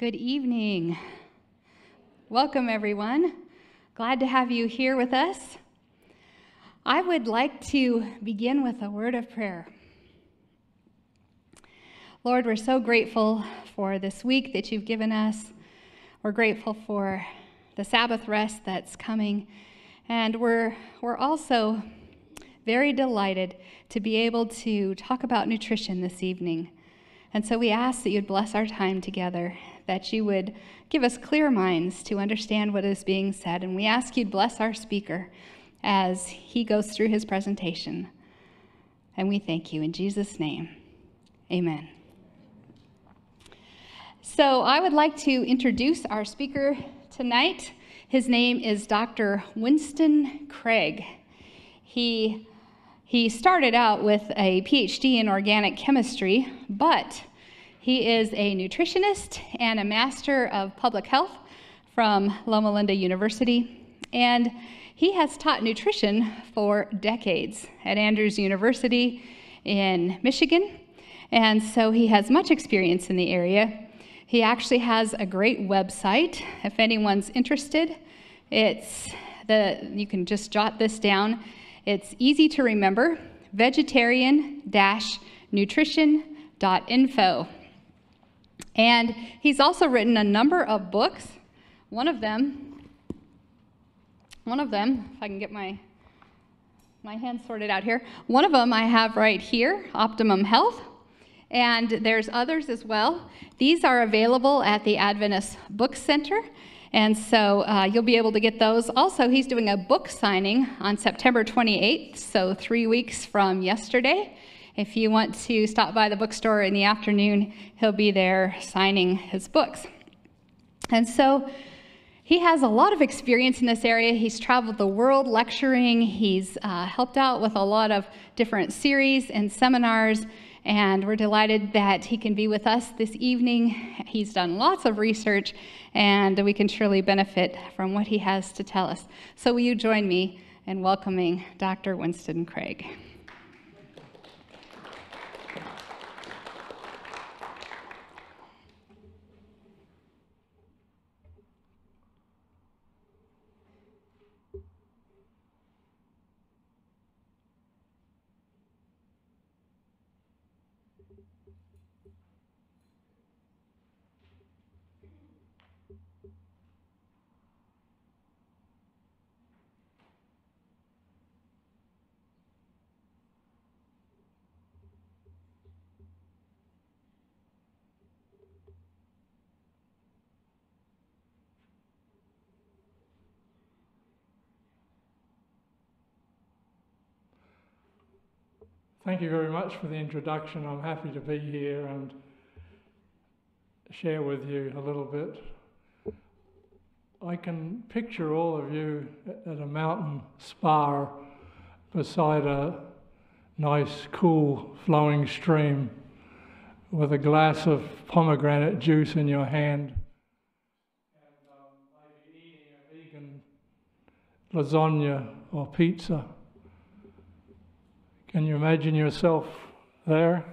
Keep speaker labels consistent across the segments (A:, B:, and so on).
A: Good evening. Welcome, everyone. Glad to have you here with us. I would like to begin with a word of prayer. Lord, we're so grateful for this week that you've given us. We're grateful for the Sabbath rest that's coming. And we're, we're also very delighted to be able to talk about nutrition this evening. And so we ask that you'd bless our time together, that you would give us clear minds to understand what is being said. And we ask you'd bless our speaker as he goes through his presentation. And we thank you in Jesus' name. Amen. So I would like to introduce our speaker tonight. His name is Dr. Winston Craig. He he started out with a PhD in organic chemistry, but he is a nutritionist and a master of public health from Loma Linda University. And he has taught nutrition for decades at Andrews University in Michigan. And so he has much experience in the area. He actually has a great website if anyone's interested. It's the you can just jot this down. It's easy to remember vegetarian nutrition.info. And he's also written a number of books. One of them, one of them, if I can get my my hands sorted out here. One of them I have right here, Optimum Health. And there's others as well. These are available at the Adventist Book Center. And so uh, you'll be able to get those. Also, he's doing a book signing on September 28th, so three weeks from yesterday. If you want to stop by the bookstore in the afternoon, he'll be there signing his books. And so he has a lot of experience in this area. He's traveled the world lecturing, he's uh, helped out with a lot of different series and seminars and we're delighted that he can be with us this evening. He's done lots of research, and we can surely benefit from what he has to tell us. So, will you join me in welcoming Dr. Winston Craig?
B: Thank you very much for the introduction. I'm happy to be here and share with you a little bit. I can picture all of you at a mountain spa beside a nice, cool, flowing stream with a glass of pomegranate juice in your hand and um, maybe eating a vegan lasagna or pizza. Can you imagine yourself there?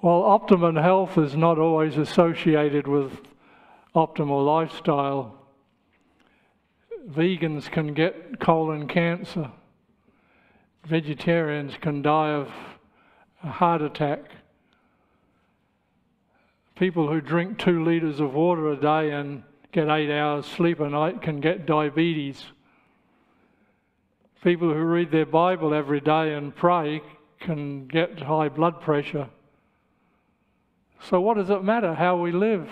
B: Well, optimum health is not always associated with optimal lifestyle. Vegans can get colon cancer. Vegetarians can die of a heart attack. People who drink two litres of water a day and get eight hours sleep a night can get diabetes. People who read their Bible every day and pray can get high blood pressure. So, what does it matter how we live?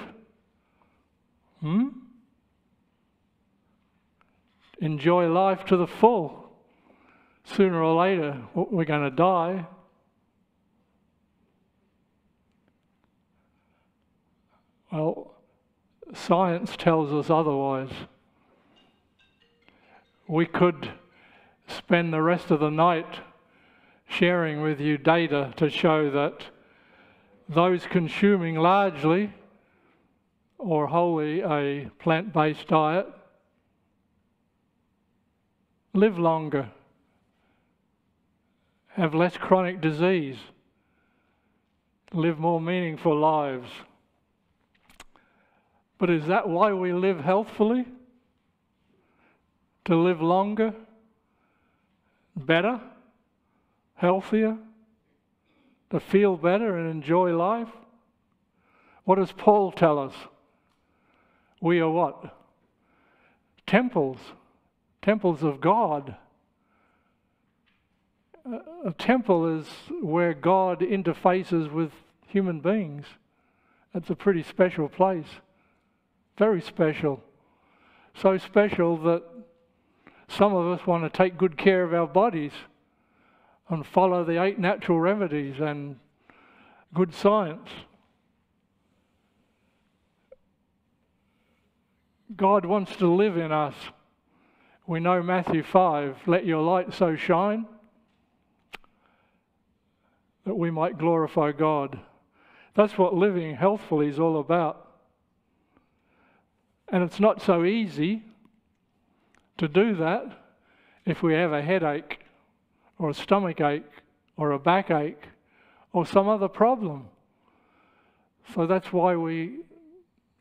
B: Hmm? Enjoy life to the full. Sooner or later, we're going to die. Well, science tells us otherwise. We could spend the rest of the night sharing with you data to show that those consuming largely or wholly a plant based diet live longer, have less chronic disease, live more meaningful lives. But is that why we live healthfully? To live longer, better, healthier, to feel better and enjoy life? What does Paul tell us? We are what? Temples, temples of God. A temple is where God interfaces with human beings. It's a pretty special place. Very special. So special that some of us want to take good care of our bodies and follow the eight natural remedies and good science. God wants to live in us. We know Matthew 5 let your light so shine that we might glorify God. That's what living healthfully is all about. And it's not so easy to do that if we have a headache or a stomach ache or a backache or some other problem. So that's why we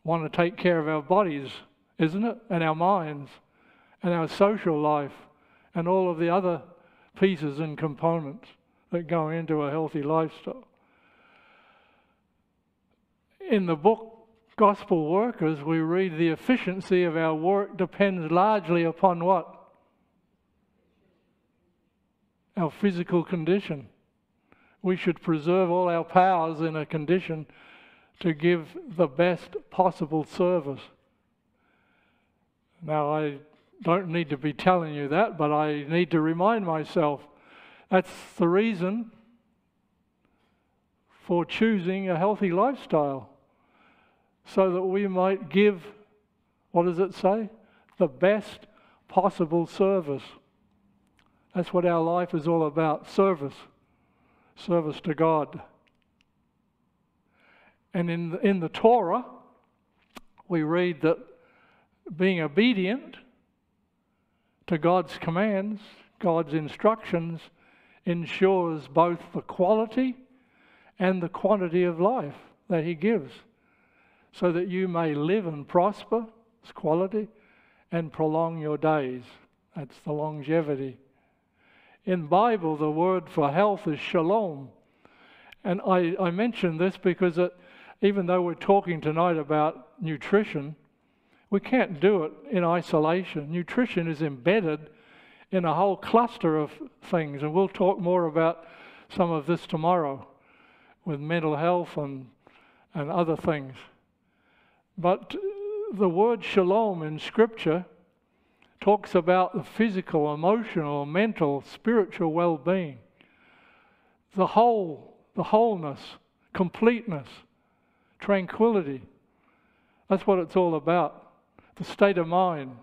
B: want to take care of our bodies, isn't it? And our minds and our social life and all of the other pieces and components that go into a healthy lifestyle. In the book Gospel Workers, we read the efficiency of our work depends largely upon what? Our physical condition. We should preserve all our powers in a condition to give the best possible service. Now, I don't need to be telling you that, but I need to remind myself that's the reason for choosing a healthy lifestyle, so that we might give, what does it say? The best possible service. That's what our life is all about service, service to God. And in the, in the Torah, we read that being obedient to God's commands, God's instructions, ensures both the quality and the quantity of life that He gives, so that you may live and prosper, it's quality, and prolong your days. That's the longevity. In Bible, the word for health is shalom. And I, I mention this because it, even though we're talking tonight about nutrition, we can't do it in isolation. Nutrition is embedded in a whole cluster of things, and we'll talk more about some of this tomorrow with mental health and, and other things. But the word shalom in Scripture talks about the physical, emotional, mental, spiritual well being, the whole, the wholeness, completeness, tranquility. That's what it's all about. The state of mind,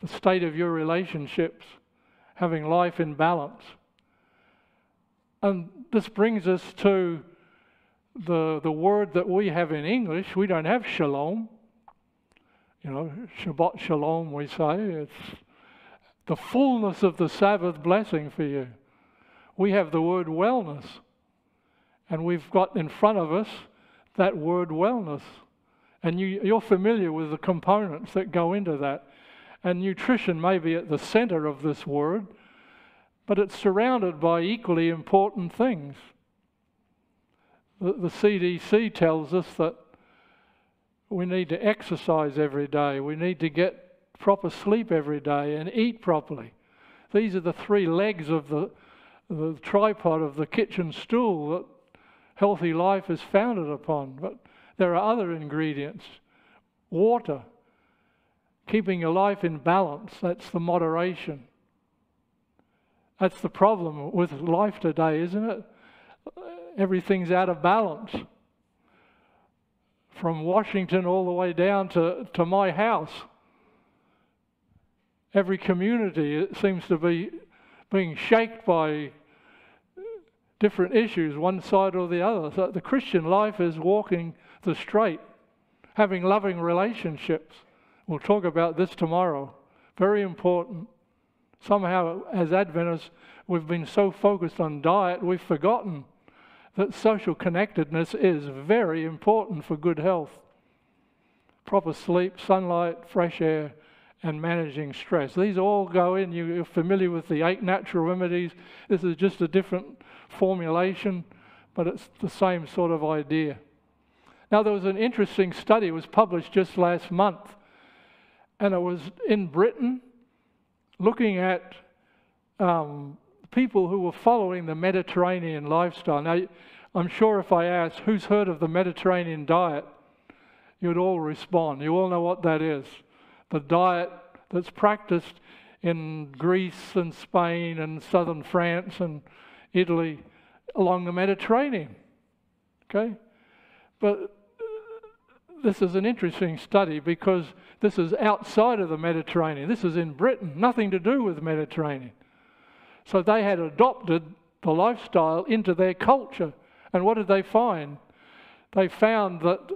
B: the state of your relationships, having life in balance. And this brings us to the, the word that we have in English. We don't have shalom. You know, Shabbat shalom, we say. It's the fullness of the Sabbath blessing for you. We have the word wellness. And we've got in front of us that word wellness. And you, you're familiar with the components that go into that. And nutrition may be at the center of this word, but it's surrounded by equally important things. The, the CDC tells us that we need to exercise every day, we need to get proper sleep every day, and eat properly. These are the three legs of the, the tripod of the kitchen stool that healthy life is founded upon. But there are other ingredients water, keeping your life in balance. That's the moderation. That's the problem with life today, isn't it? Everything's out of balance. From Washington all the way down to, to my house. Every community seems to be being shaped by different issues, one side or the other. So the Christian life is walking the straight, having loving relationships. We'll talk about this tomorrow. Very important. Somehow, as Adventists, we've been so focused on diet, we've forgotten that social connectedness is very important for good health. proper sleep, sunlight, fresh air, and managing stress. These all go in. You're familiar with the eight natural remedies. This is just a different formulation, but it's the same sort of idea. Now, there was an interesting study, it was published just last month, and it was in Britain looking at um, people who were following the Mediterranean lifestyle. Now, I'm sure if I asked who's heard of the Mediterranean diet, you'd all respond. You all know what that is. The diet that's practiced in Greece and Spain and southern France and Italy along the Mediterranean. Okay? But uh, this is an interesting study because this is outside of the Mediterranean. This is in Britain, nothing to do with the Mediterranean. So they had adopted the lifestyle into their culture. And what did they find? They found that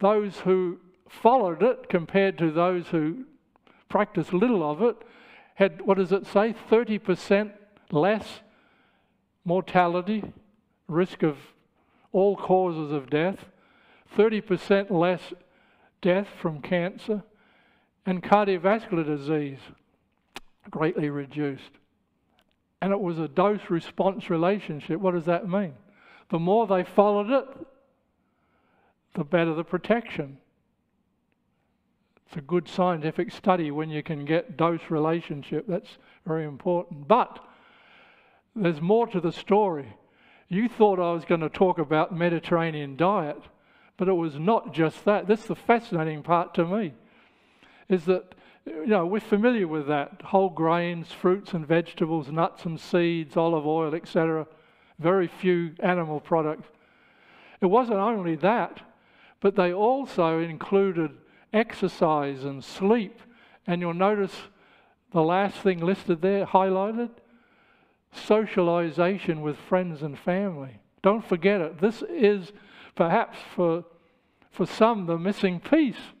B: those who followed it compared to those who practiced little of it had, what does it say, 30% less mortality, risk of all causes of death, 30% less death from cancer, and cardiovascular disease greatly reduced. And it was a dose response relationship. What does that mean? The more they followed it, the better the protection. It's a good scientific study when you can get dose relationship. That's very important. But there's more to the story. You thought I was going to talk about Mediterranean diet. But it was not just that. This is the fascinating part to me, is that you know we're familiar with that whole grains, fruits and vegetables, nuts and seeds, olive oil, etc. Very few animal products. It wasn't only that, but they also included exercise and sleep. And you'll notice the last thing listed there, highlighted socialization with friends and family. Don't forget it. This is perhaps for for some the missing piece.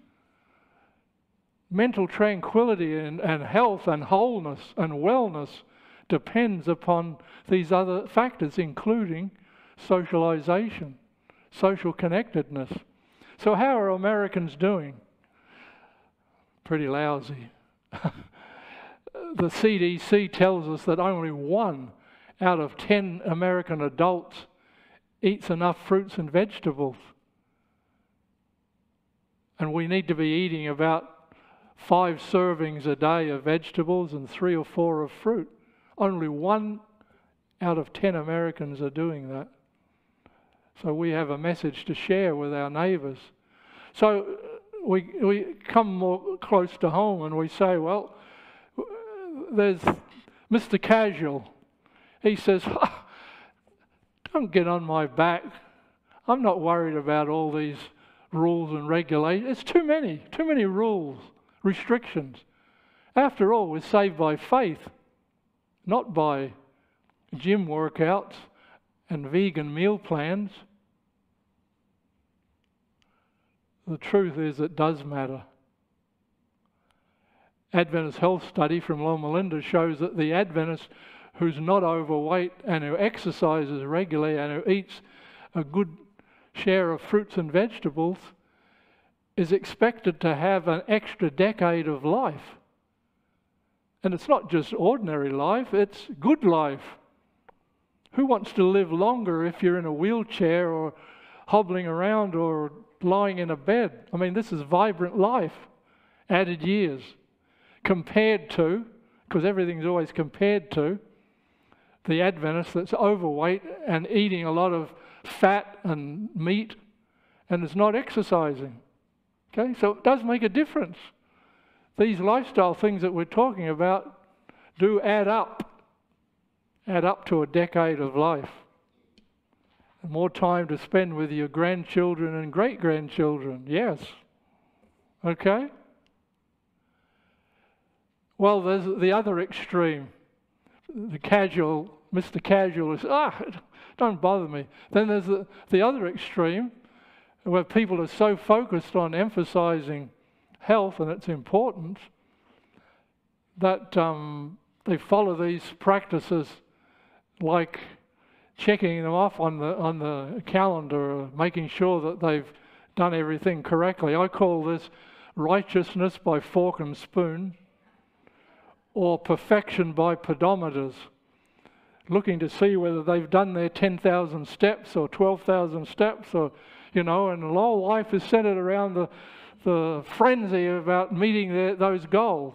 B: Mental tranquility and, and health and wholeness and wellness depends upon these other factors, including socialization, social connectedness. So, how are Americans doing? Pretty lousy. the CDC tells us that only one out of 10 American adults eats enough fruits and vegetables. And we need to be eating about five servings a day of vegetables and three or four of fruit. Only one out of ten Americans are doing that. So we have a message to share with our neighbours. So uh, we, we come more close to home and we say, well, there's Mr. Casual. He says, don't get on my back. I'm not worried about all these rules and regulations. It's too many, too many rules, restrictions. After all, we're saved by faith, not by gym workouts and vegan meal plans. The truth is, it does matter. Adventist Health Study from Loma Linda shows that the Adventist who's not overweight and who exercises regularly and who eats a good share of fruits and vegetables is expected to have an extra decade of life. And it's not just ordinary life, it's good life. Who wants to live longer if you're in a wheelchair or hobbling around or lying in a bed? I mean, this is vibrant life, added years, compared to, because everything's always compared to, the Adventist that's overweight and eating a lot of fat and meat and is not exercising. Okay, so it does make a difference. These lifestyle things that we're talking about do add up, add up to a decade of life. More time to spend with your grandchildren and great grandchildren, yes. Okay? Well, there's the other extreme. The casual, Mr. Casual is, ah, don't bother me. Then there's the, the other extreme where people are so focused on emphasizing health and its importance that um, they follow these practices like checking them off on the on the calendar, making sure that they've done everything correctly. I call this righteousness by fork and spoon, or perfection by pedometers, looking to see whether they've done their 10,000 steps or 12,000 steps, or, you know, and the whole life is centered around the, the frenzy about meeting their, those goals.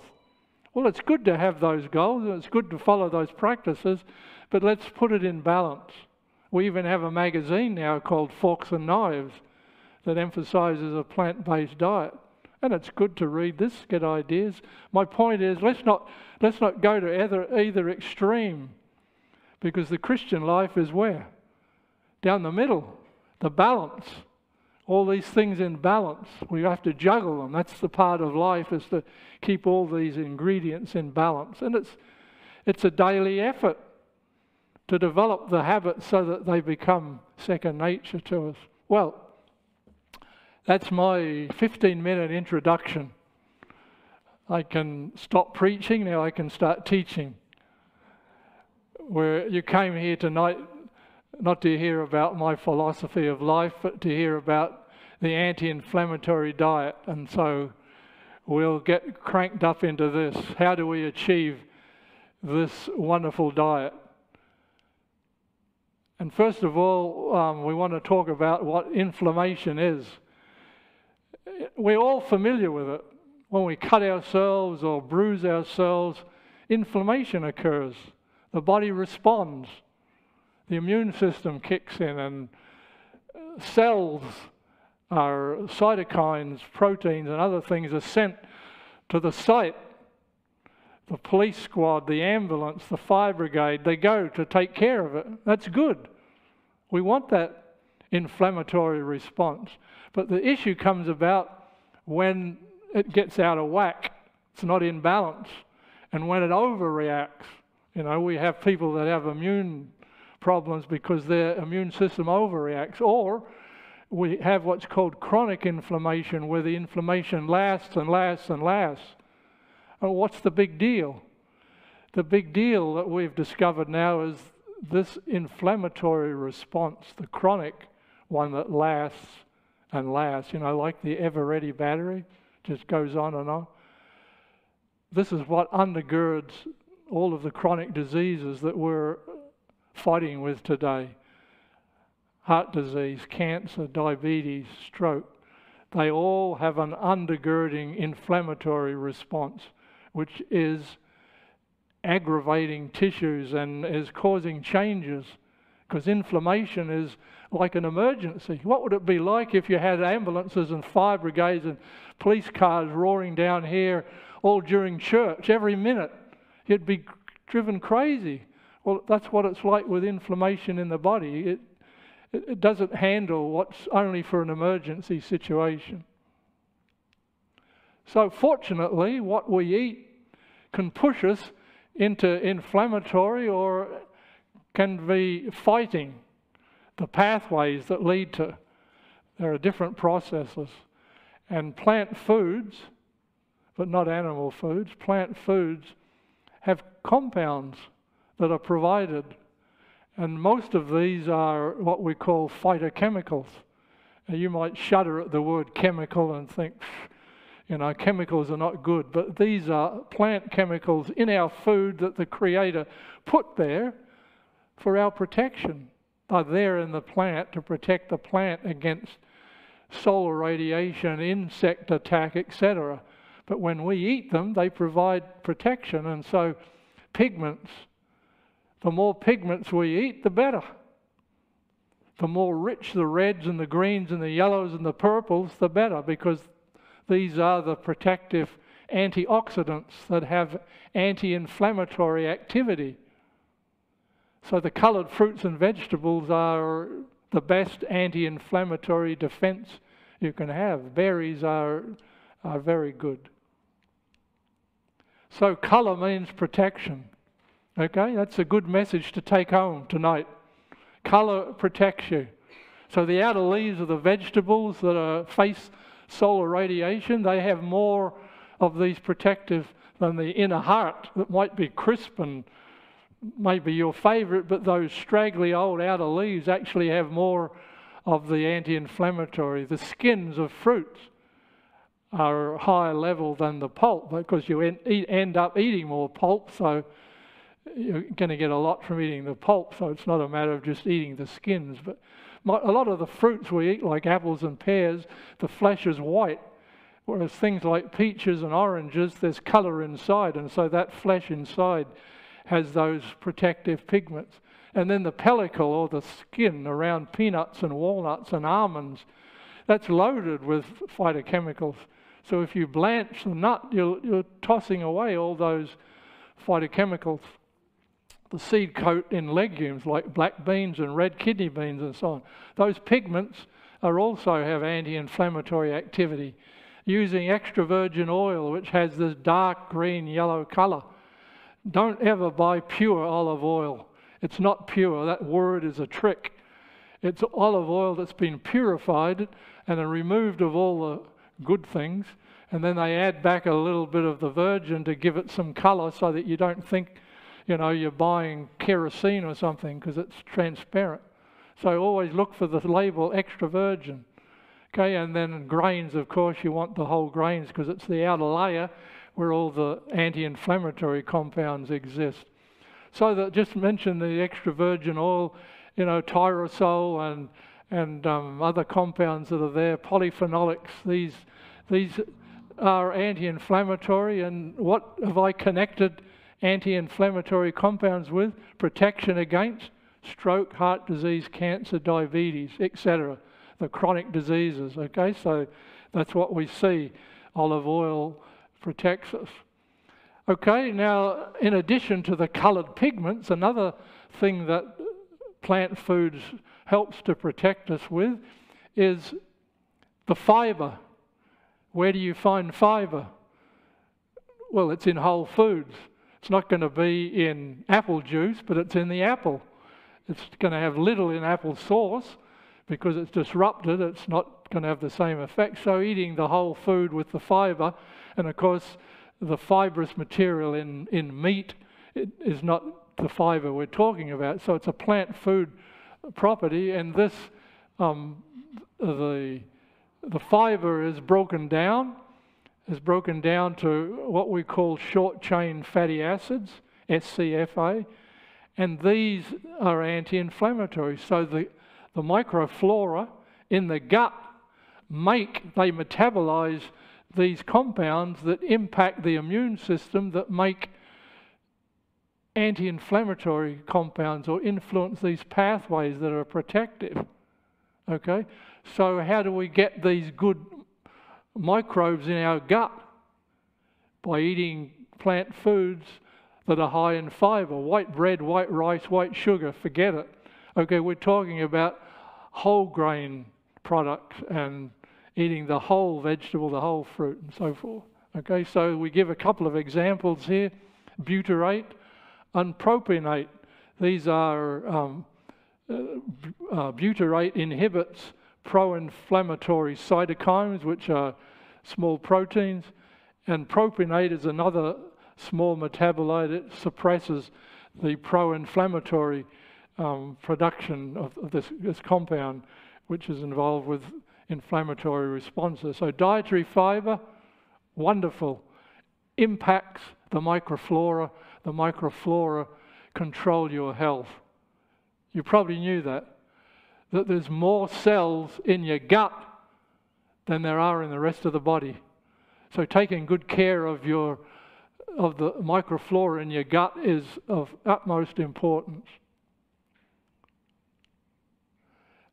B: Well, it's good to have those goals and it's good to follow those practices, but let's put it in balance. We even have a magazine now called Forks and Knives that emphasizes a plant based diet. And it's good to read this, get ideas. My point is let's not, let's not go to either, either extreme because the Christian life is where? Down the middle, the balance. All these things in balance. We have to juggle them. That's the part of life is to keep all these ingredients in balance. And it's, it's a daily effort to develop the habits so that they become second nature to us. Well, that's my 15 minute introduction. I can stop preaching, now I can start teaching. Where you came here tonight not to hear about my philosophy of life, but to hear about the anti inflammatory diet. And so we'll get cranked up into this. How do we achieve this wonderful diet? And first of all, um, we want to talk about what inflammation is. We're all familiar with it. When we cut ourselves or bruise ourselves, inflammation occurs. The body responds. The immune system kicks in, and uh, cells are cytokines, proteins, and other things are sent to the site. The police squad, the ambulance, the fire brigade, they go to take care of it. That's good. We want that inflammatory response. But the issue comes about when it gets out of whack, it's not in balance, and when it overreacts. You know, we have people that have immune problems because their immune system overreacts, or we have what's called chronic inflammation, where the inflammation lasts and lasts and lasts. And what's the big deal? The big deal that we've discovered now is this inflammatory response, the chronic one that lasts and lasts, you know, like the ever ready battery, just goes on and on. This is what undergirds all of the chronic diseases that we're fighting with today heart disease, cancer, diabetes, stroke. They all have an undergirding inflammatory response, which is aggravating tissues and is causing changes because inflammation is like an emergency. What would it be like if you had ambulances and fire brigades and police cars roaring down here all during church every minute? You'd be driven crazy. Well, that's what it's like with inflammation in the body. It, it doesn't handle what's only for an emergency situation. So, fortunately, what we eat can push us into inflammatory or can be fighting the pathways that lead to. There are different processes. And plant foods, but not animal foods, plant foods have compounds that are provided. And most of these are what we call phytochemicals. Now, you might shudder at the word chemical and think, you know, chemicals are not good, but these are plant chemicals in our food that the Creator put there for our protection. They're there in the plant to protect the plant against solar radiation, insect attack, etc. But when we eat them, they provide protection. And so, pigments, the more pigments we eat, the better. The more rich the reds and the greens and the yellows and the purples, the better, because these are the protective antioxidants that have anti inflammatory activity. So the coloured fruits and vegetables are the best anti inflammatory defense you can have. Berries are, are very good. So colour means protection. Okay, that's a good message to take home tonight. Colour protects you. So the outer leaves of the vegetables that are face solar radiation, they have more of these protective than the inner heart that might be crisp and maybe your favorite, but those straggly old outer leaves actually have more of the anti inflammatory. The skins of fruits are higher level than the pulp because you end up eating more pulp, so you're going to get a lot from eating the pulp. So it's not a matter of just eating the skins. But a lot of the fruits we eat, like apples and pears, the flesh is white. Whereas things like peaches and oranges, there's colour inside, and so that flesh inside has those protective pigments. And then the pellicle or the skin around peanuts and walnuts and almonds, that's loaded with phytochemicals. So if you blanch the nut, you're, you're tossing away all those phytochemicals. The seed coat in legumes like black beans and red kidney beans and so on. Those pigments are also have anti-inflammatory activity. Using extra virgin oil, which has this dark green yellow color. Don't ever buy pure olive oil. It's not pure. That word is a trick. It's olive oil that's been purified and removed of all the good things, and then they add back a little bit of the virgin to give it some color so that you don't think, you know, you're buying kerosene or something because it's transparent. So always look for the label extra virgin. Okay, and then grains, of course, you want the whole grains because it's the outer layer where all the anti-inflammatory compounds exist. So that just mention the extra virgin oil, you know, tyrosol and and um, other compounds that are there, polyphenolics. These these are anti-inflammatory, and what have I connected anti-inflammatory compounds with? Protection against stroke, heart disease, cancer, diabetes, etc. The chronic diseases. Okay, so that's what we see. Olive oil protects us. Okay, now in addition to the coloured pigments, another thing that plant foods helps to protect us with is the fibre. Where do you find fibre? Well, it's in whole foods. It's not going to be in apple juice, but it's in the apple. It's going to have little in apple sauce because it's disrupted. It's not going to have the same effect. So, eating the whole food with the fibre, and of course, the fibrous material in, in meat is not the fiber we're talking about. So it's a plant food property, and this um, the the fiber is broken down is broken down to what we call short chain fatty acids, SCFA, and these are anti-inflammatory. So the the microflora in the gut make they metabolize these compounds that impact the immune system that make anti-inflammatory compounds or influence these pathways that are protective. Okay? So how do we get these good microbes in our gut? By eating plant foods that are high in fiber. White bread, white rice, white sugar, forget it. Okay, we're talking about whole grain products and eating the whole vegetable, the whole fruit, and so forth. Okay, so we give a couple of examples here butyrate and propionate. These are um, uh, uh, butyrate inhibits pro inflammatory cytokines, which are small proteins, and propionate is another small metabolite. It suppresses the pro inflammatory um, production of, of this, this compound, which is involved with inflammatory responses. So dietary fiber, wonderful, impacts the microflora. The microflora control your health. You probably knew that, that there's more cells in your gut than there are in the rest of the body. So taking good care of your of the microflora in your gut is of utmost importance.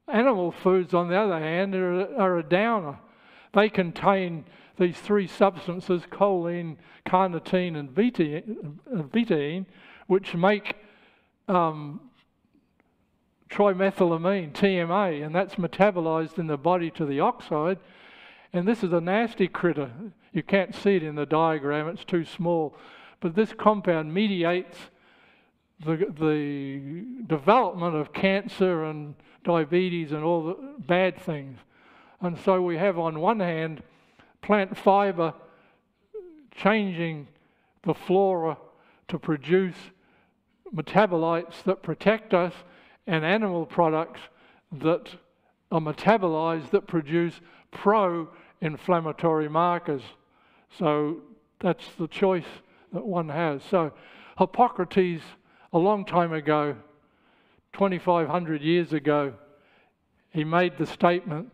B: Animal foods, on the other hand, are, are a downer. They contain these three substances, choline, carnitine, and betaine, which make um, trimethylamine, TMA, and that's metabolized in the body to the oxide. And this is a nasty critter. You can't see it in the diagram, it's too small. But this compound mediates the, the development of cancer and diabetes and all the bad things. And so we have, on one hand, plant fiber changing the flora to produce metabolites that protect us and animal products that are metabolized that produce pro inflammatory markers. So that's the choice that one has. So Hippocrates, a long time ago, 2,500 years ago, he made the statement,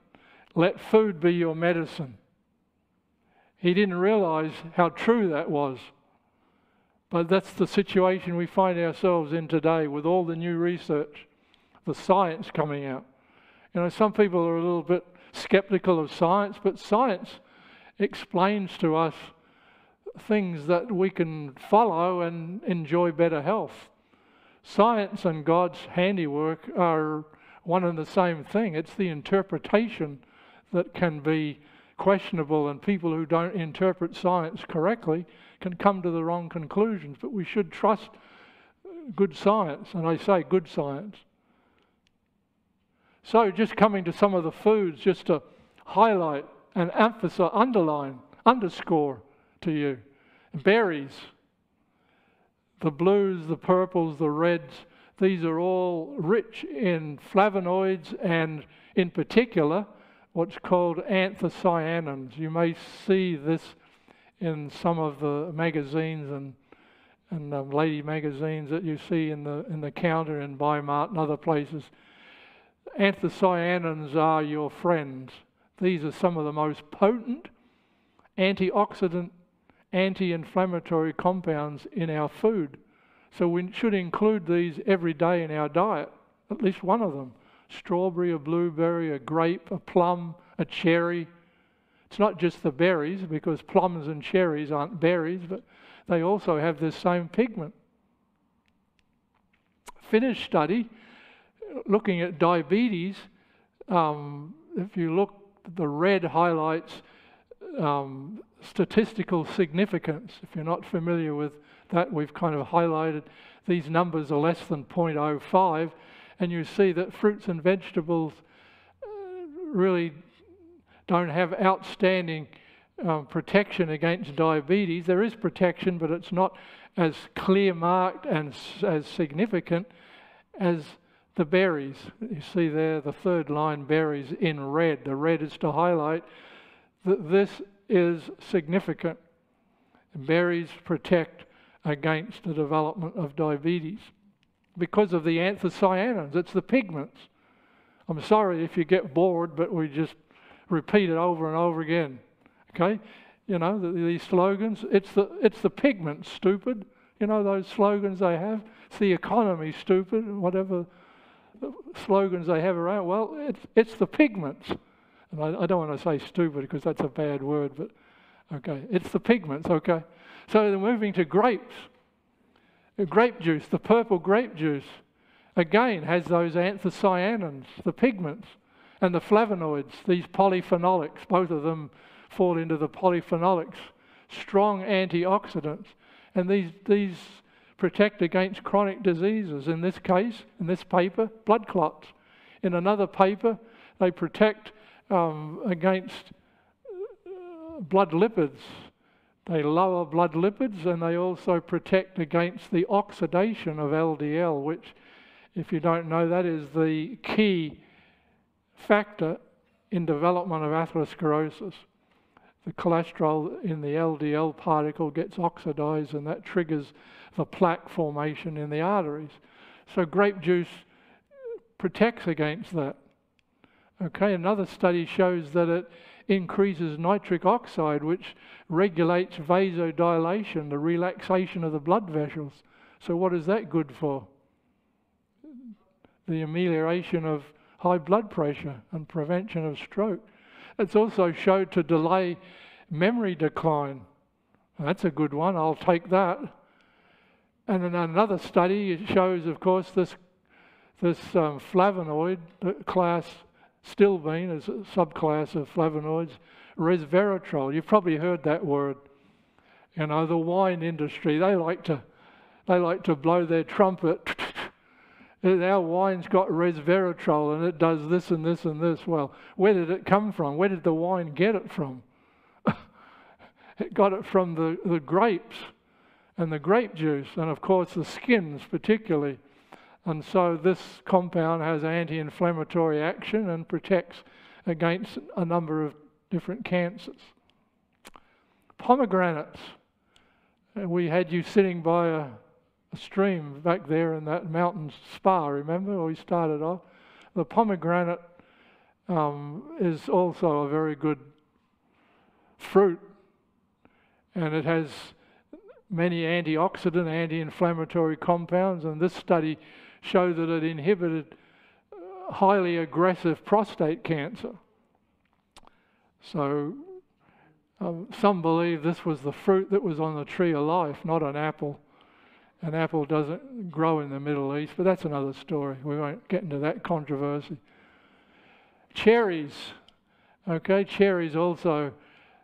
B: let food be your medicine. He didn't realize how true that was. But that's the situation we find ourselves in today with all the new research, the science coming out. You know, some people are a little bit skeptical of science, but science explains to us things that we can follow and enjoy better health. Science and God's handiwork are one and the same thing. It's the interpretation that can be questionable, and people who don't interpret science correctly can come to the wrong conclusions. But we should trust good science, and I say good science. So, just coming to some of the foods, just to highlight and emphasize, underline, underscore to you berries, the blues, the purples, the reds, these are all rich in flavonoids and, in particular, what's called anthocyanins. You may see this in some of the magazines and and um, lady magazines that you see in the in the counter in Bi-Mart and other places. Anthocyanins are your friends. These are some of the most potent antioxidant, anti-inflammatory compounds in our food. So we should include these every day in our diet, at least one of them. Strawberry, a blueberry, a grape, a plum, a cherry. It's not just the berries, because plums and cherries aren't berries, but they also have this same pigment. Finnish study looking at diabetes, um, if you look, the red highlights um, statistical significance. If you're not familiar with that, we've kind of highlighted these numbers are less than 0.05, and you see that fruits and vegetables uh, really don't have outstanding um, protection against diabetes. There is protection, but it's not as clear marked and as significant as the berries. You see there the third line berries in red. The red is to highlight that this is significant. Berries protect against the development of diabetes because of the anthocyanins, it's the pigments. I'm sorry if you get bored, but we just repeat it over and over again. Okay? You know, the, these slogans, it's the, it's the pigments, stupid. You know those slogans they have? It's the economy, stupid, whatever slogans they have around. Well, it's, it's the pigments. And I, I don't want to say stupid because that's a bad word, but okay, it's the pigments, okay? So they're moving to grapes. Uh, grape juice, the purple grape juice, again has those anthocyanins, the pigments, and the flavonoids, these polyphenolics, both of them fall into the polyphenolics, strong antioxidants. And these, these protect against chronic diseases. In this case, in this paper, blood clots. In another paper, they protect um, against uh, blood lipids. They lower blood lipids and they also protect against the oxidation of LDL, which, if you don't know, that is the key factor in development of atherosclerosis. The cholesterol in the LDL particle gets oxidized and that triggers the plaque formation in the arteries. So grape juice protects against that. Okay, another study shows that it increases nitric oxide, which regulates vasodilation, the relaxation of the blood vessels. So, what is that good for? The amelioration of high blood pressure and prevention of stroke. It's also showed to delay memory decline. That's a good one, I'll take that. And in another study, it shows, of course, this, this um, flavonoid class stilbene is a subclass of flavonoids, resveratrol. You've probably heard that word. You know, the wine industry, they like to, they like to blow their trumpet. Our wine's got resveratrol and it does this and this and this. Well, where did it come from? Where did the wine get it from? it got it from the, the grapes and the grape juice, and of course the skins particularly. And so this compound has anti inflammatory action and protects against a number of different cancers. Pomegranates. Uh, we had you sitting by a, a stream back there in that mountain spa, remember? We started off. The pomegranate um, is also a very good fruit, and it has many antioxidant, anti inflammatory compounds, and this study showed that it inhibited uh, highly aggressive prostate cancer. So, um, some believe this was the fruit that was on the tree of life, not an apple. An apple doesn't grow in the Middle East, but that's another story. We won't get into that controversy. Cherries, okay, cherries also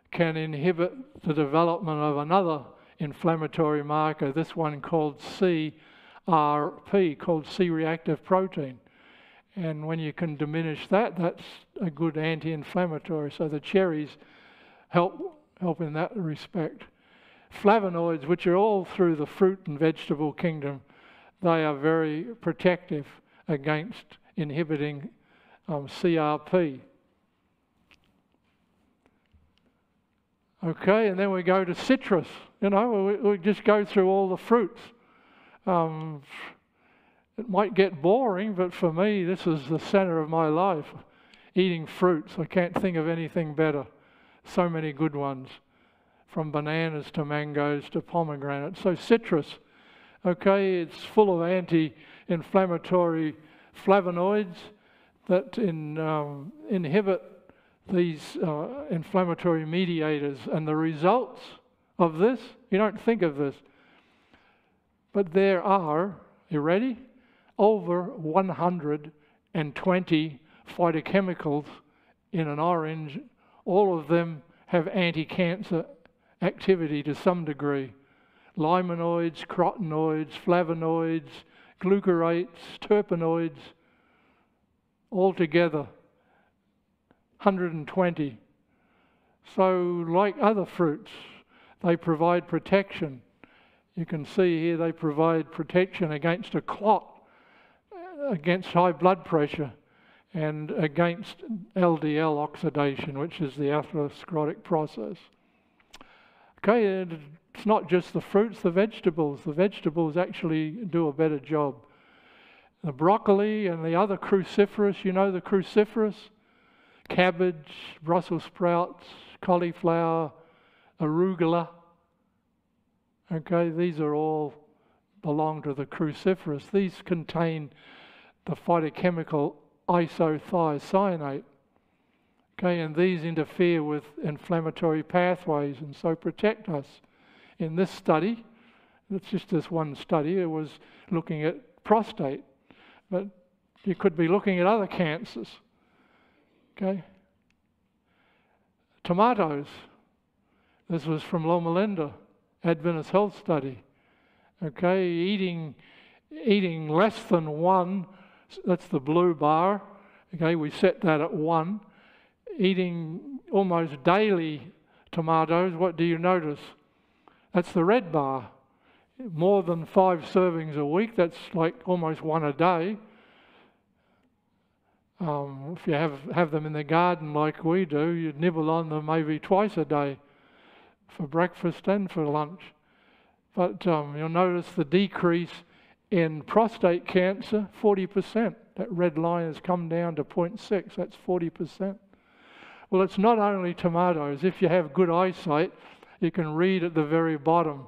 B: can inhibit the development of another inflammatory marker, this one called CRP, called C reactive protein. And when you can diminish that, that's a good anti inflammatory. So the cherries help, help in that respect. Flavonoids, which are all through the fruit and vegetable kingdom, they are very protective against inhibiting um, CRP. Okay, and then we go to citrus. You know, we, we just go through all the fruits. Um, it might get boring, but for me, this is the center of my life eating fruits. I can't think of anything better. So many good ones, from bananas to mangoes to pomegranates. So, citrus, okay, it's full of anti inflammatory flavonoids that in, um, inhibit these uh, inflammatory mediators. And the results of this, you don't think of this, but there are, you ready? Over 120 phytochemicals in an orange. All of them have anti cancer activity to some degree. Limonoids, carotenoids, flavonoids, glucarates, terpenoids, all together 120. So, like other fruits, they provide protection. You can see here they provide protection against a clot, uh, against high blood pressure, and against LDL oxidation, which is the atherosclerotic process. Okay, it's not just the fruits, the vegetables. The vegetables actually do a better job. The broccoli and the other cruciferous, you know the cruciferous? Cabbage, Brussels sprouts, cauliflower, arugula. Okay, these are all belong to the cruciferous. These contain the phytochemical isothiocyanate. Okay, and these interfere with inflammatory pathways and so protect us. In this study, it's just this one study, it was looking at prostate, but you could be looking at other cancers. Okay? Tomatoes. This was from Loma Linda, Adventist Health Study. Okay, eating eating less than one, that's the blue bar. Okay, we set that at one. Eating almost daily tomatoes, what do you notice? That's the red bar. More than five servings a week, that's like almost one a day. Um, if you have, have them in the garden like we do, you'd nibble on them maybe twice a day for breakfast and for lunch. But um, you'll notice the decrease in prostate cancer 40%. That red line has come down to 0.6, that's 40%. Well, it's not only tomatoes. If you have good eyesight, you can read at the very bottom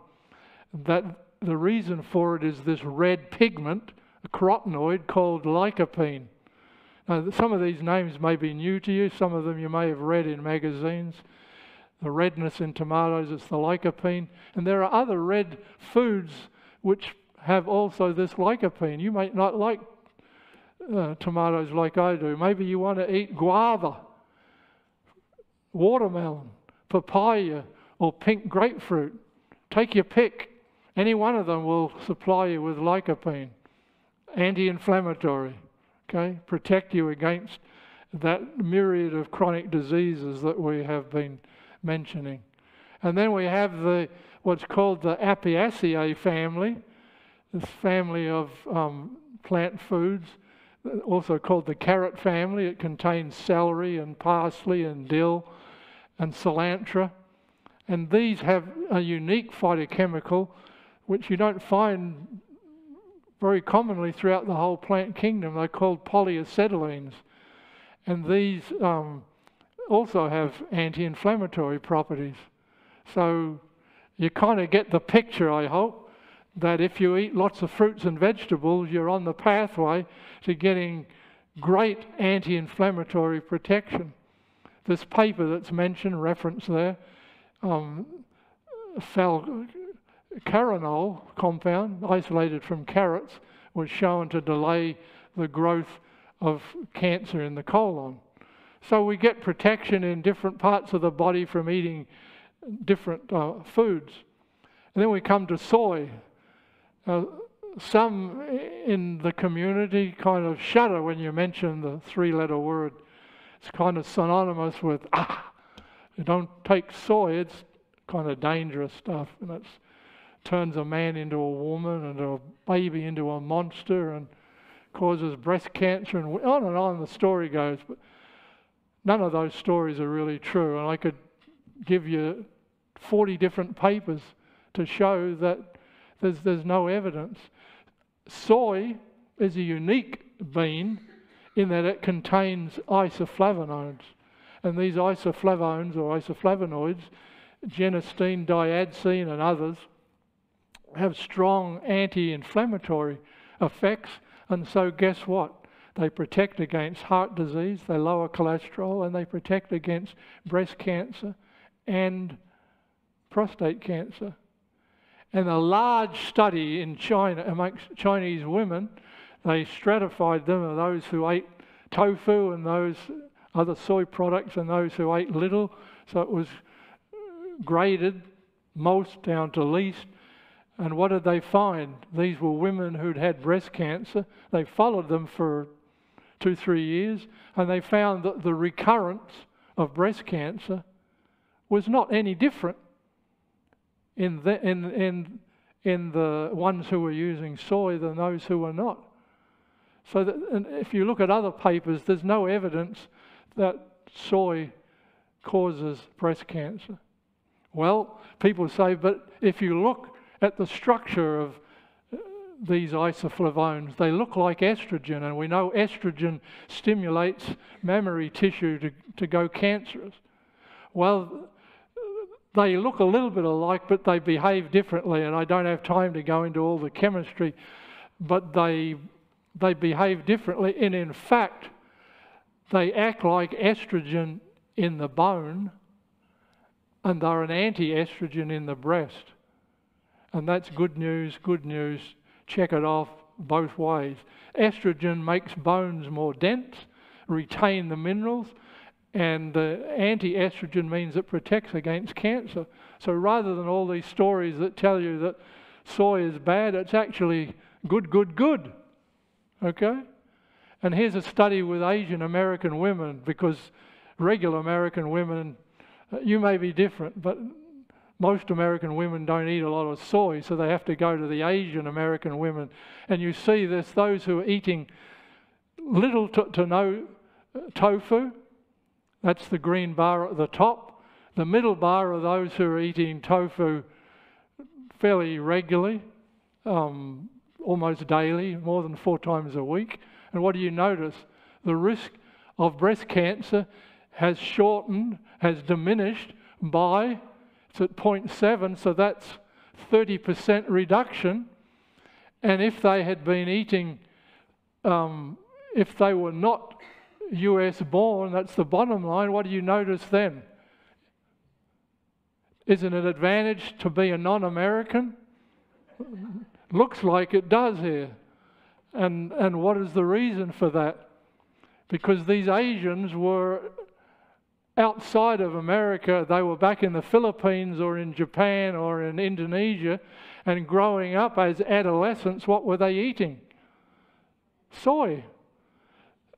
B: that the reason for it is this red pigment, a carotenoid called lycopene. Some of these names may be new to you, some of them you may have read in magazines. The redness in tomatoes, it's the lycopene. And there are other red foods which have also this lycopene. You may not like uh, tomatoes like I do. Maybe you want to eat guava, watermelon, papaya, or pink grapefruit. Take your pick. Any one of them will supply you with lycopene, anti inflammatory okay? Protect you against that myriad of chronic diseases that we have been mentioning. And then we have the what's called the Apiaceae family, this family of um, plant foods, also called the carrot family. It contains celery and parsley and dill and cilantro. And these have a unique phytochemical which you don't find very commonly throughout the whole plant kingdom. They're called polyacetylenes. And these um, also have anti inflammatory properties. So you kind of get the picture, I hope, that if you eat lots of fruits and vegetables, you're on the pathway to getting great anti inflammatory protection. This paper that's mentioned, reference there, um, falcarinol compound, isolated from carrots, was shown to delay the growth of cancer in the colon. So we get protection in different parts of the body from eating different uh, foods. And then we come to soy. Uh, some in the community kind of shudder when you mention the three letter word. It's kind of synonymous with, ah, you don't take soy, it's kind of dangerous stuff. And it turns a man into a woman and a baby into a monster and causes breast cancer and on and on the story goes. But none of those stories are really true. And I could give you 40 different papers to show that there's, there's no evidence. Soy is a unique bean in that it contains isoflavonoids. And these isoflavones or isoflavonoids, genistein, daidzein, and others, have strong anti inflammatory effects. And so, guess what? They protect against heart disease, they lower cholesterol, and they protect against breast cancer and prostate cancer. And a large study in China amongst Chinese women, they stratified them of those who ate tofu and those other soy products and those who ate little. So it was graded most down to least. And what did they find? These were women who'd had breast cancer. They followed them for two, three years, and they found that the recurrence of breast cancer was not any different in the, in, in, in the ones who were using soy than those who were not. So that, if you look at other papers, there's no evidence that soy causes breast cancer. Well, people say, but if you look at the structure of uh, these isoflavones, they look like estrogen, and we know estrogen stimulates mammary tissue to, to go cancerous. Well, they look a little bit alike, but they behave differently, and I don't have time to go into all the chemistry, but they, they behave differently, and in fact, they act like estrogen in the bone, and they're an anti estrogen in the breast. And that's good news, good news. Check it off both ways. Estrogen makes bones more dense, retain the minerals, and the anti estrogen means it protects against cancer. So rather than all these stories that tell you that soy is bad, it's actually good, good, good. Okay? And here's a study with Asian American women because regular American women, uh, you may be different, but most American women don't eat a lot of soy, so they have to go to the Asian American women. And you see this those who are eating little to, to no uh, tofu, that's the green bar at the top. The middle bar are those who are eating tofu fairly regularly, um, almost daily, more than four times a week. And what do you notice? The risk of breast cancer has shortened, has diminished by, it's at 0.7, so that's 30% reduction. And if they had been eating, um, if they were not US born, that's the bottom line, what do you notice then? Isn't it an advantage to be a non American? Looks like it does here. And, and what is the reason for that? Because these Asians were outside of America, they were back in the Philippines or in Japan or in Indonesia, and growing up as adolescents, what were they eating? Soy.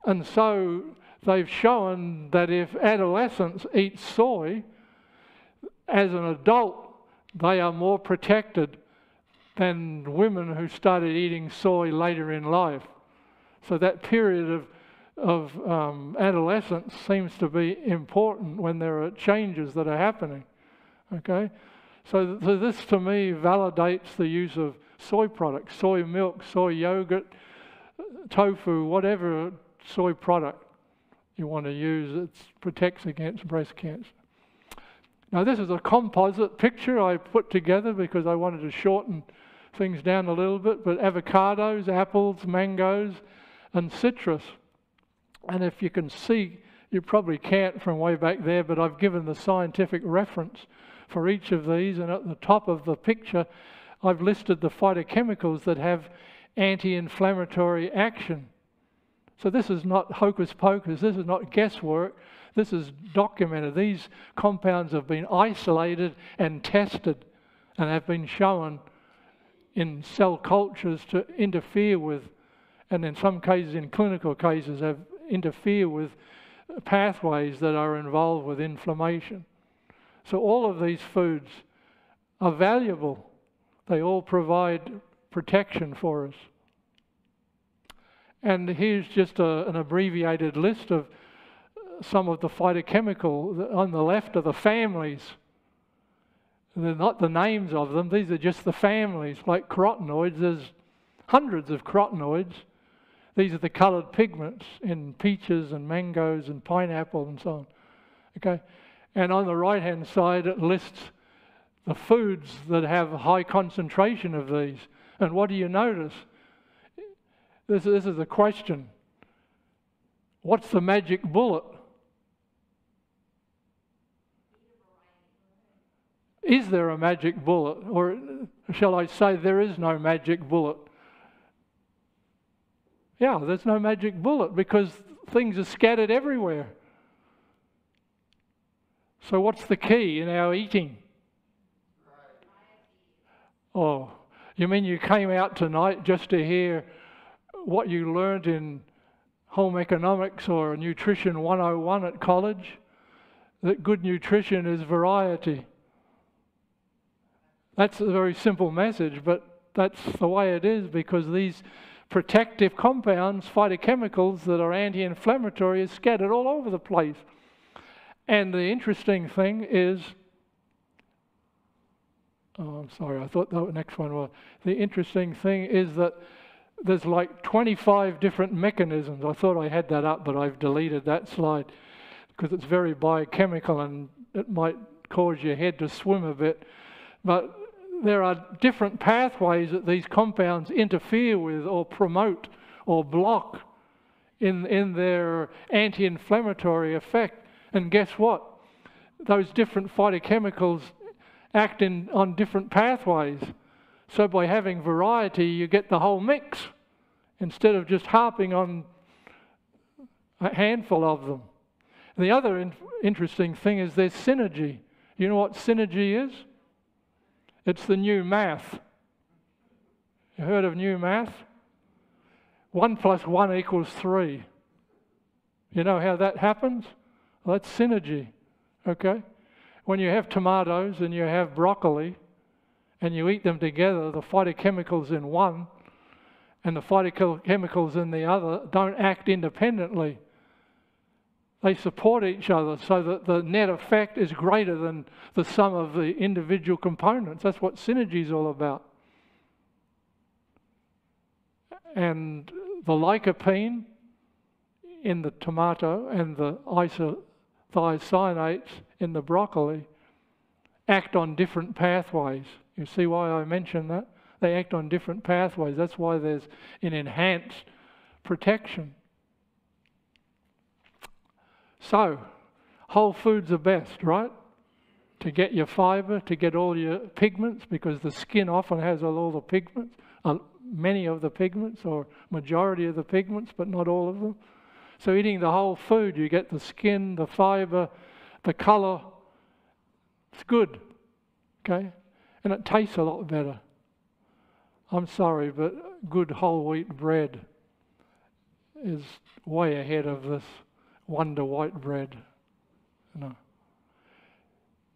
B: And so they've shown that if adolescents eat soy, as an adult, they are more protected than women who started eating soy later in life. So that period of of um, adolescence seems to be important when there are changes that are happening. Okay? So, so this to me validates the use of soy products, soy milk, soy yogurt, tofu, whatever soy product you want to use, it protects against breast cancer. Now, this is a composite picture I put together because I wanted to shorten things down a little bit, but avocados, apples, mangoes, and citrus. And if you can see, you probably can't from way back there, but I've given the scientific reference for each of these, and at the top of the picture, I've listed the phytochemicals that have anti inflammatory action. So this is not hocus pocus, this is not guesswork. This is documented. These compounds have been isolated and tested and have been shown in cell cultures to interfere with, and in some cases, in clinical cases, have interfere with uh, pathways that are involved with inflammation. So all of these foods are valuable. They all provide protection for us. And here's just a, an abbreviated list of uh, some of the phytochemical on the left are the families. They're not the names of them, these are just the families, like carotenoids. There's hundreds of carotenoids. These are the coloured pigments in peaches and mangoes and pineapple and so on. Okay? And on the right hand side, it lists the foods that have high concentration of these. And what do you notice? This, this is a question. What's the magic bullet? Is there a magic bullet? Or shall I say, there is no magic bullet? Yeah, there's no magic bullet because things are scattered everywhere. So, what's the key in our eating? Oh, you mean you came out tonight just to hear what you learned in home economics or nutrition 101 at college? That good nutrition is variety. That's a very simple message, but that's the way it is because these protective compounds, phytochemicals that are anti inflammatory, is scattered all over the place. And the interesting thing is, oh, I'm sorry, I thought the next one was. The interesting thing is that there's like 25 different mechanisms. I thought I had that up, but I've deleted that slide because it's very biochemical and it might cause your head to swim a bit. But there are different pathways that these compounds interfere with or promote or block in, in their anti inflammatory effect. And guess what? Those different phytochemicals act in, on different pathways. So by having variety, you get the whole mix instead of just harping on a handful of them. The other in- interesting thing is there's synergy. You know what synergy is? It's the new math. You heard of new math? One plus one equals three. You know how that happens? Well, that's synergy. Okay? When you have tomatoes and you have broccoli and you eat them together, the phytochemicals in one and the phytochemicals in the other don't act independently. They support each other so that the net effect is greater than the sum of the individual components. That's what synergy is all about. And the lycopene in the tomato and the isothiocyanates in the broccoli act on different pathways. You see why I mention that? They act on different pathways. That's why there's an enhanced protection. So, whole foods are best, right? To get your fiber, to get all your pigments, because the skin often has all the pigments, many of the pigments, or majority of the pigments, but not all of them. So, eating the whole food, you get the skin, the fiber, the color. It's good, okay? And it tastes a lot better. I'm sorry, but good whole wheat bread is way ahead of this Wonder white bread. You know,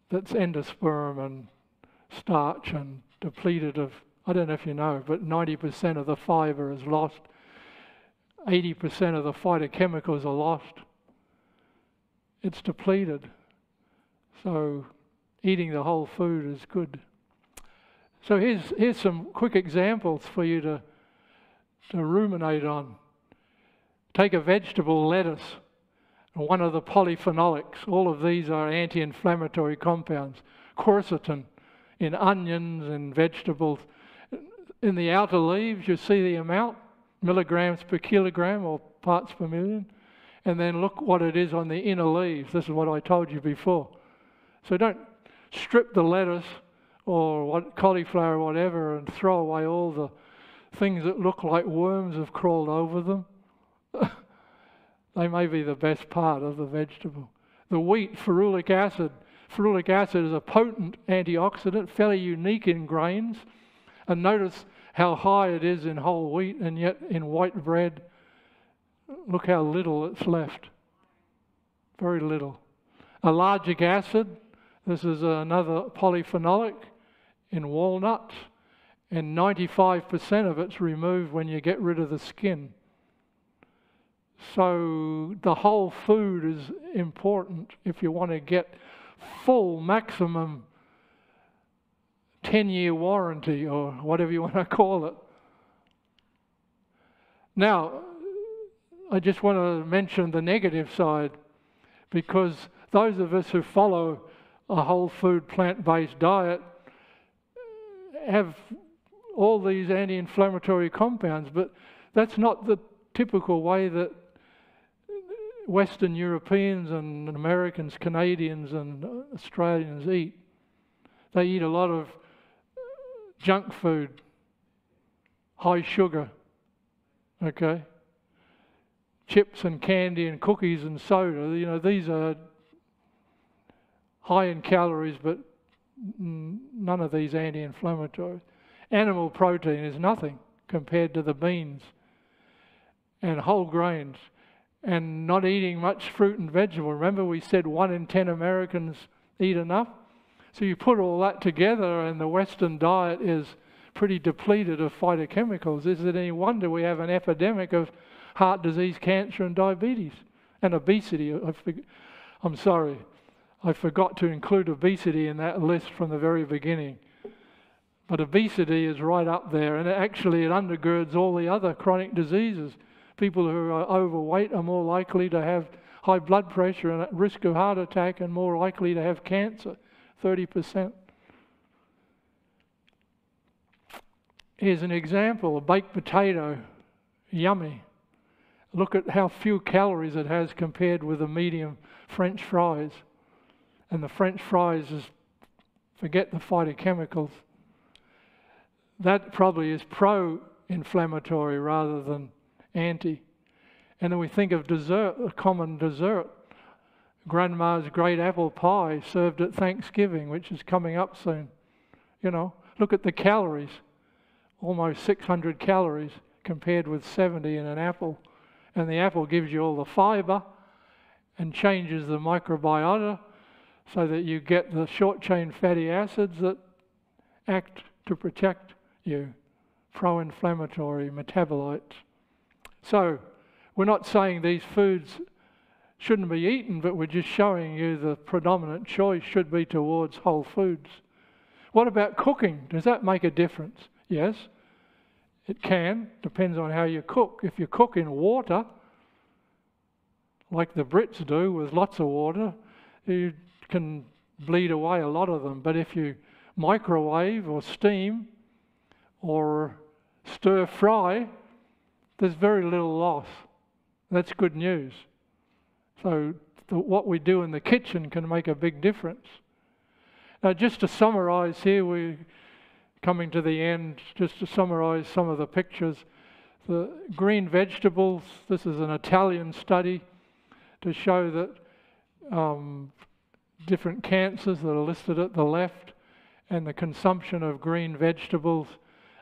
B: that's endosperm and starch and depleted of, I don't know if you know, but 90% of the fiber is lost 80% of the phytochemicals are lost. It's depleted. So eating the whole food is good. So here's, here's some quick examples for you to, to ruminate on. Take a vegetable, lettuce, one of the polyphenolics. All of these are anti inflammatory compounds. Quercetin in onions and vegetables. In the outer leaves, you see the amount milligrams per kilogram or parts per million. And then look what it is on the inner leaves. This is what I told you before. So don't strip the lettuce or what cauliflower or whatever and throw away all the things that look like worms have crawled over them. they may be the best part of the vegetable. The wheat, ferulic acid. Ferulic acid is a potent antioxidant, fairly unique in grains. And notice how high it is in whole wheat, and yet in white bread, look how little it's left. Very little. Ellagic acid, this is another polyphenolic in walnuts, and 95% of it's removed when you get rid of the skin. So the whole food is important if you want to get full maximum 10 year warranty or whatever you want to call it. Now, I just want to mention the negative side because those of us who follow a whole food plant based diet have all these anti inflammatory compounds, but that's not the typical way that Western Europeans and Americans, Canadians, and Australians eat. They eat a lot of uh, junk food, high sugar, okay? Chips and candy and cookies and soda. You know, these are high in calories, but none of these anti inflammatories. Animal protein is nothing compared to the beans and whole grains and not eating much fruit and vegetable. Remember, we said one in 10 Americans eat enough? So you put all that together, and the Western diet is pretty depleted of phytochemicals. Is it any wonder we have an epidemic of heart disease, cancer, and diabetes and obesity? I'm sorry, I forgot to include obesity in that list from the very beginning. But obesity is right up there, and actually it undergirds all the other chronic diseases. People who are overweight are more likely to have high blood pressure and at risk of heart attack and more likely to have cancer, 30%. Here's an example a baked potato, yummy. Look at how few calories it has compared with a medium French fries and the French fries is forget the phytochemicals. That probably is pro inflammatory rather than anti. And then we think of dessert, a common dessert. Grandma's great apple pie served at Thanksgiving, which is coming up soon. You know, look at the calories almost 600 calories compared with 70 in an apple. And the apple gives you all the fiber and changes the microbiota so that you get the short chain fatty acids that act to protect you, pro inflammatory metabolites. So, we're not saying these foods shouldn't be eaten, but we're just showing you the predominant choice should be towards whole foods. What about cooking? Does that make a difference? Yes, it can. Depends on how you cook. If you cook in water, like the Brits do with lots of water, you can bleed away a lot of them. But if you microwave or steam or stir fry, there's very little loss. That's good news. So, the, what we do in the kitchen can make a big difference. Now, just to summarize here, we're coming to the end, just to summarize some of the pictures. The green vegetables, this is an Italian study to show that um, different cancers that are listed at the left and the consumption of green vegetables,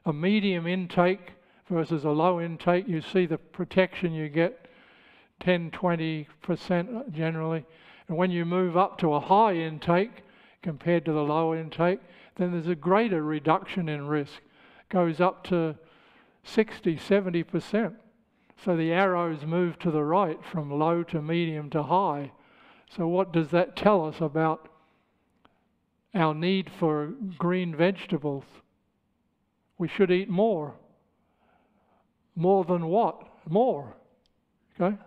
B: a medium intake versus a low intake, you see the protection you get 10 20% generally. And when you move up to a high intake compared to the low intake, then there's a greater reduction in risk, goes up to 60 70%. So the arrows move to the right from low to medium to high. So, what does that tell us about our need for green vegetables? We should eat more. More than what? More. Okay?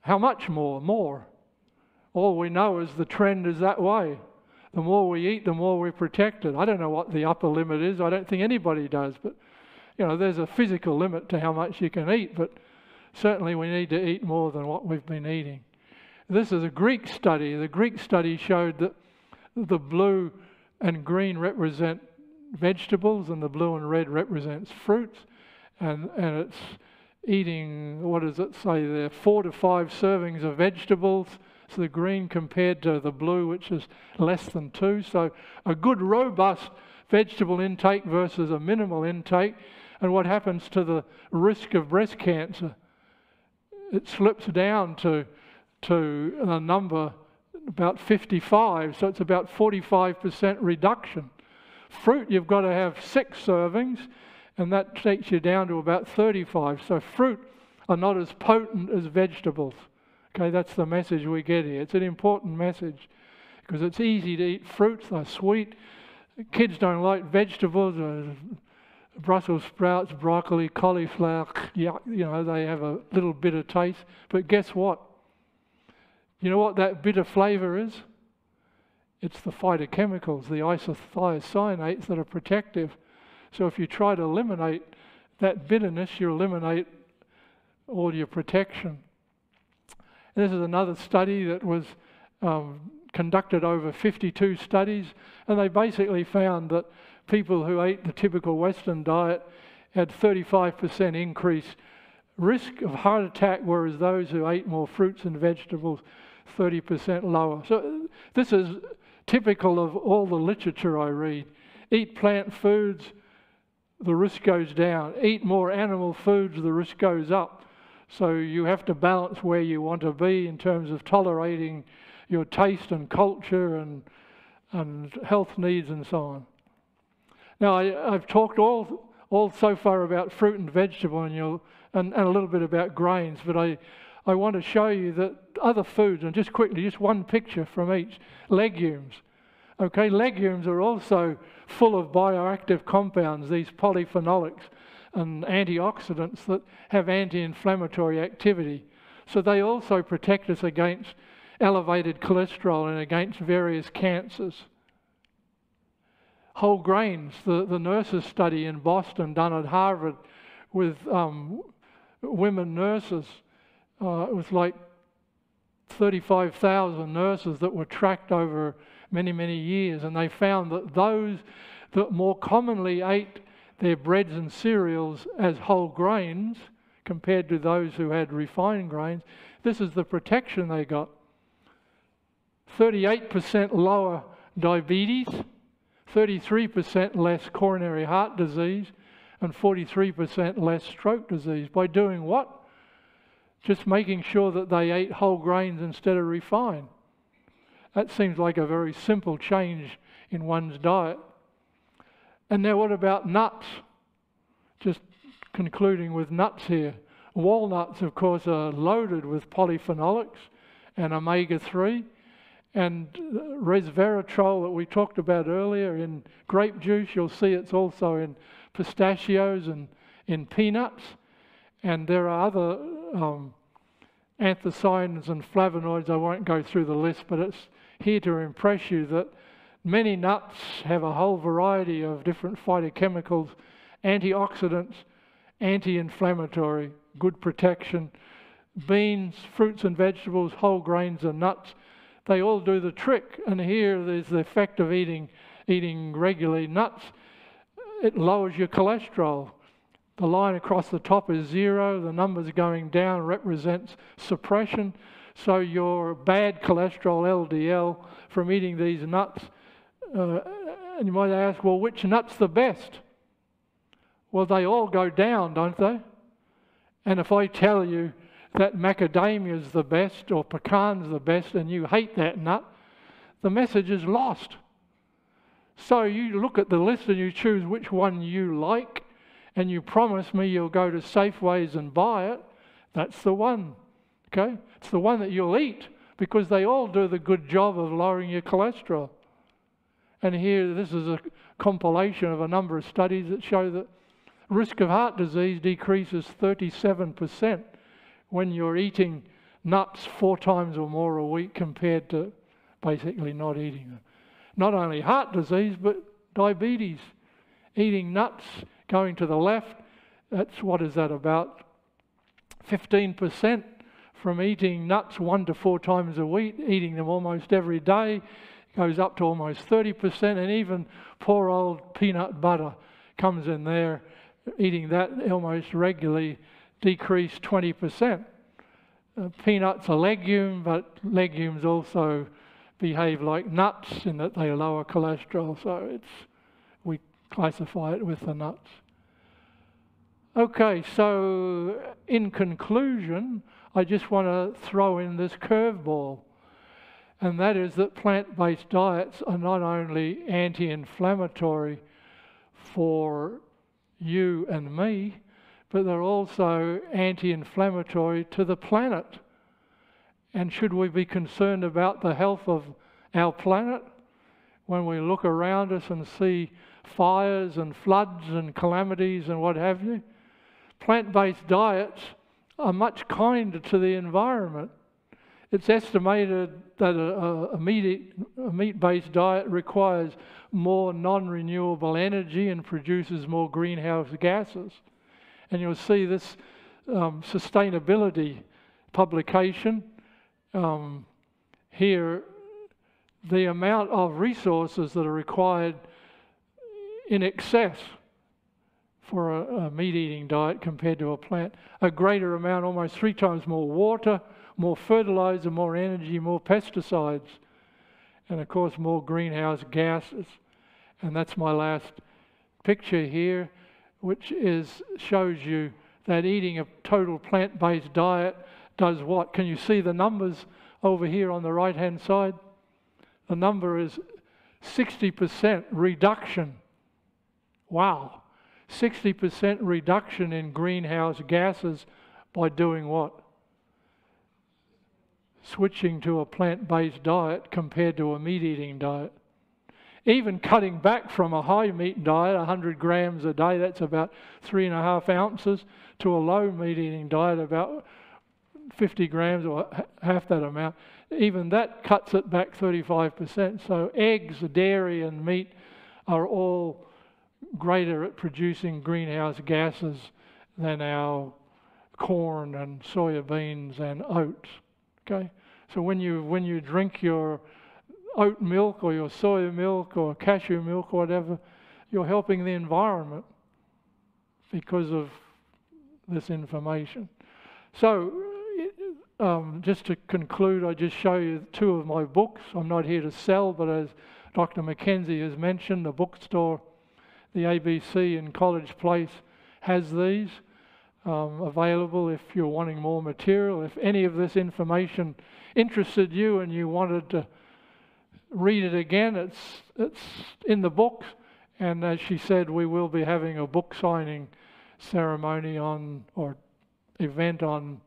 B: How much more? More. All we know is the trend is that way. The more we eat, the more we're protected. I don't know what the upper limit is. I don't think anybody does, but you know, there's a physical limit to how much you can eat, but certainly we need to eat more than what we've been eating. This is a Greek study. The Greek study showed that the blue and green represent vegetables and the blue and red represents fruits and, and it's eating, what does it say there, four to five servings of vegetables. So the green compared to the blue, which is less than two. So a good, robust vegetable intake versus a minimal intake. And what happens to the risk of breast cancer? It slips down to, to a number about 55, so it's about 45% reduction. Fruit, you've got to have six servings, and that takes you down to about 35. So fruit are not as potent as vegetables. Okay, that's the message we get here. It's an important message because it's easy to eat fruits, they're sweet. Kids don't like vegetables, uh, Brussels sprouts, broccoli, cauliflower, you know, they have a little bitter taste. But guess what? You know what that bitter flavour is? It's the phytochemicals, the isothiocyanates that are protective. So if you try to eliminate that bitterness, you eliminate all your protection. And this is another study that was um, conducted over 52 studies, and they basically found that people who ate the typical Western diet had 35% increase risk of heart attack, whereas those who ate more fruits and vegetables, 30% lower. So this is typical of all the literature I read. Eat plant foods, the risk goes down. Eat more animal foods, the risk goes up. So you have to balance where you want to be in terms of tolerating your taste and culture and, and health needs and so on. Now, I, have talked all, all so far about fruit and vegetable and, and, and a little bit about grains, but I, I want to show you that other foods, and just quickly, just one picture from each legumes. Okay, legumes are also full of bioactive compounds, these polyphenolics and antioxidants that have anti inflammatory activity. So they also protect us against elevated cholesterol and against various cancers. Whole grains, the, the nurses study in Boston done at Harvard with um, women nurses, uh, it was like 35,000 nurses that were tracked over many, many years, and they found that those that more commonly ate their breads and cereals as whole grains compared to those who had refined grains, this is the protection they got. 38% lower diabetes, 33% less coronary heart disease, and 43% less stroke disease. By doing what? Just making sure that they ate whole grains instead of refined. That seems like a very simple change in one's diet. And now, what about nuts? Just concluding with nuts here. Walnuts, of course, are loaded with polyphenolics and omega 3. And resveratrol that we talked about earlier in grape juice, you'll see it's also in pistachios and in peanuts. And there are other um, anthocyanins and flavonoids. I won't go through the list, but it's here to impress you that many nuts have a whole variety of different phytochemicals, antioxidants, anti inflammatory, good protection. Beans, fruits and vegetables, whole grains and nuts they all do the trick. And here there's the effect of eating, eating regularly nuts. It lowers your cholesterol. The line across the top is zero. The numbers going down represents suppression. So your bad cholesterol, LDL, from eating these nuts. Uh, and you might ask, well, which nut's the best? Well, they all go down, don't they? And if I tell you that macadamia is the best or pecan's the best and you hate that nut, the message is lost. So you look at the list and you choose which one you like and you promise me you'll go to Safeways and buy it, that's the one. Okay? It's the one that you'll eat because they all do the good job of lowering your cholesterol. And here, this is a compilation of a number of studies that show that risk of heart disease decreases 37% when you're eating nuts four times or more a week compared to basically not eating them. Not only heart disease, but diabetes. Eating nuts, going to the left, that's what is that about? 15% from eating nuts one to four times a week, eating them almost every day, goes up to almost 30%, and even poor old peanut butter comes in there, eating that almost regularly, decreased 20%. Uh, peanuts are legume, but legumes also behave like nuts in that they lower cholesterol, so it's we classify it with the nuts. Okay, so in conclusion, I just want to throw in this curveball, and that is that plant based diets are not only anti inflammatory for you and me, but they're also anti inflammatory to the planet. And should we be concerned about the health of our planet when we look around us and see fires and floods and calamities and what have you? plant based diets are much kinder to the environment. It's estimated that a, a meat based diet requires more non renewable energy and produces more greenhouse gases. And you'll see this um, sustainability publication um, here the amount of resources that are required in excess for a, a meat eating diet compared to a plant. A greater amount, almost three times more water, more fertilizer, more energy, more pesticides, and of course, more greenhouse gases. And that's my last picture here, which is shows you that eating a total plant based diet does what? Can you see the numbers over here on the right hand side? The number is 60% reduction. Wow. 60% reduction in greenhouse gases by doing what? Switching to a plant based diet compared to a meat eating diet. Even cutting back from a high meat diet, 100 grams a day, that's about three and a half ounces, to a low meat eating diet, about 50 grams or half that amount. Even that cuts it back 35%. So, eggs, dairy, and meat are all greater at producing greenhouse gases than our corn and soya beans and oats. Okay? So when you when you drink your oat milk or your soya milk or cashew milk or whatever, you're helping the environment because of this information. So um, just to conclude, I just show you two of my books. I'm not here to sell, but as Dr. McKenzie has mentioned, the bookstore the ABC in College Place has these um, available if you're wanting more material. If any of this information interested you and you wanted to read it again, it's, it's in the book. And as she said, we will be having a book signing ceremony on or event on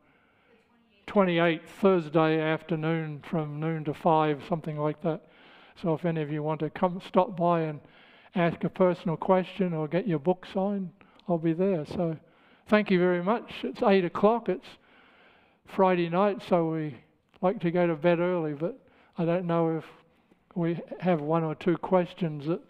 B: 28th Thursday afternoon from noon to 5, something like that. So if any of you want to come stop by and ask a personal question or get your book signed, I'll be there. So thank you very much. It's 8 o'clock. It's Friday night, so we like to go to bed early, but I don't know if we have one or two questions that.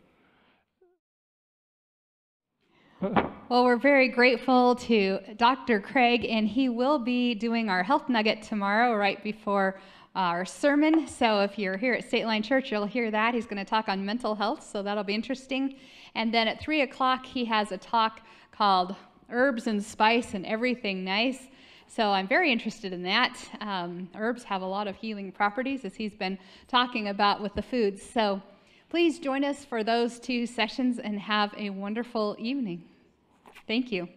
A: well, we're very grateful to Dr. Craig, and he will be doing our health nugget tomorrow, right before our sermon. So if you're here at Stateline Church, you'll hear that. He's going to talk on mental health, so that'll be interesting. And then at 3 o'clock, he has a talk called Herbs and Spice and Everything Nice. So I'm very interested in that. Um, herbs have a lot of healing properties, as he's been talking about with the foods. So please join us for those two sessions and have a wonderful evening. Thank you.